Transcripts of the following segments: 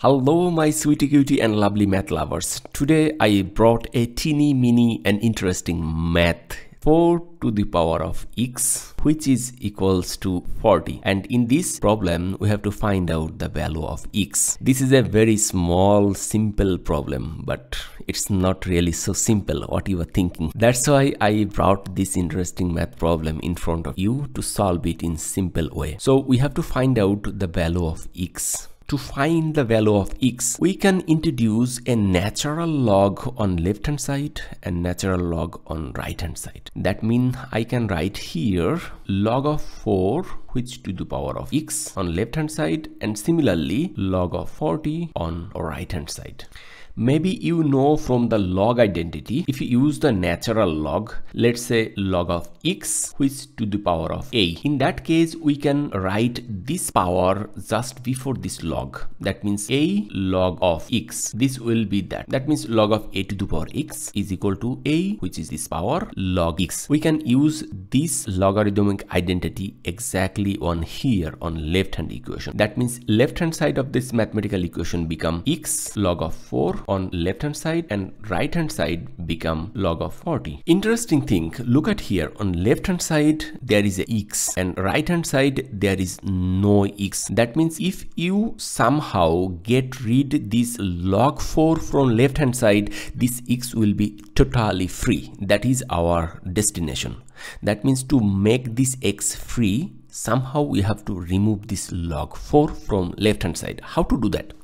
Hello my sweetie cutie and lovely math lovers. Today I brought a teeny mini and interesting math 4 to the power of x which is equals to 40 and in this problem we have to find out the value of x. This is a very small simple problem but it's not really so simple what you are thinking. That's why I brought this interesting math problem in front of you to solve it in simple way. So we have to find out the value of x to find the value of x, we can introduce a natural log on left hand side and natural log on right hand side. That means I can write here log of 4 which to the power of x on left hand side and similarly log of 40 on right hand side. Maybe you know from the log identity, if you use the natural log, let's say log of x, which to the power of a. In that case, we can write this power just before this log. That means a log of x. This will be that. That means log of a to the power x is equal to a, which is this power log x. We can use this logarithmic identity exactly on here on left hand equation. That means left hand side of this mathematical equation become x log of 4 on left hand side and right hand side become log of 40. Interesting thing, look at here on left hand side there is a x and right hand side there is no x. That means if you somehow get rid this log 4 from left hand side this x will be totally free. That is our destination. That means to make this x free somehow we have to remove this log 4 from left hand side. How to do that?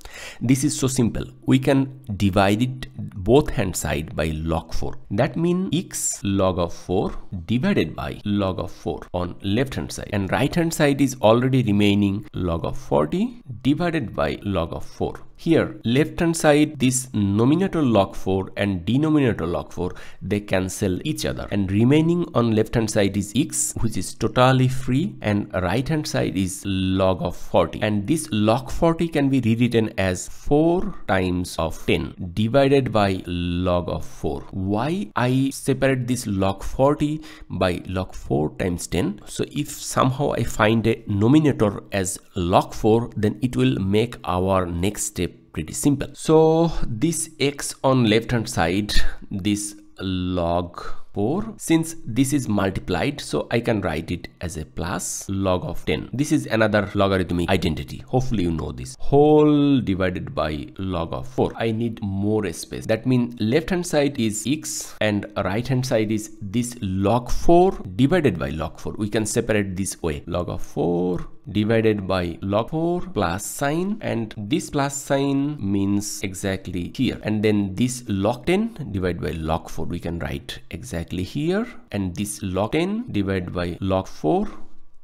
This is so simple. We can divide it both hand side by log 4. That means x log of 4 divided by log of 4 on left hand side and right hand side is already remaining log of 40 divided by log of 4. Here left hand side this numerator log 4 and denominator log 4 they cancel each other and remaining on left hand side is x which is totally free and right hand side is log of 40 and this log 40 can be rewritten as 4 times of 10 divided by log of 4. Why I separate this log 40 by log 4 times 10? So if somehow I find a numerator as log 4 then it will make our next step pretty simple. So this x on left hand side, this log 4 since this is multiplied so I can write it as a plus log of 10 this is another logarithmic identity. Hopefully you know this. Whole divided by log of 4 I need more space. That means left hand side is x and right hand side is this log 4 divided by log 4 we can separate this way. Log of 4 divided by log 4 plus sign and this plus sign means exactly here. And then this log 10 divided by log 4 we can write exactly here and this log n divided by log 4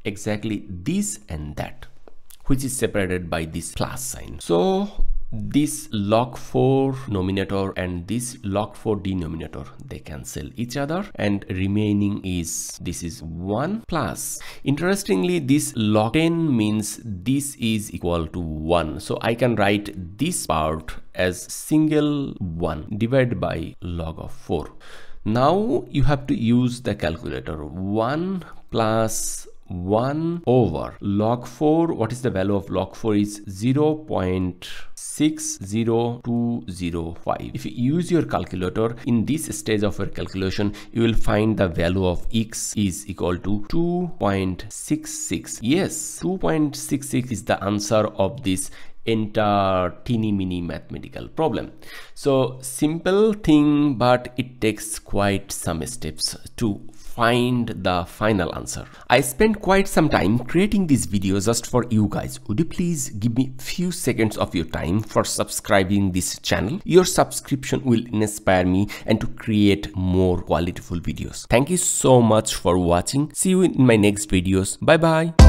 exactly this and that which is separated by this plus sign. So this log 4 numerator and this log 4 denominator they cancel each other and remaining is this is 1 plus. Interestingly this log 10 means this is equal to 1 so i can write this part as single 1 divided by log of 4 now you have to use the calculator. 1 plus 1 over. Log 4 what is the value of log 4 is 0 0.60205 if you use your calculator in this stage of your calculation you will find the value of x is equal to 2.66 yes 2.66 is the answer of this entire teeny mini mathematical problem. So simple thing but it takes quite some steps to find the final answer. I spent quite some time creating this video just for you guys. Would you please give me few seconds of your time for subscribing this channel? Your subscription will inspire me and to create more qualityful videos. Thank you so much for watching. See you in my next videos. Bye bye.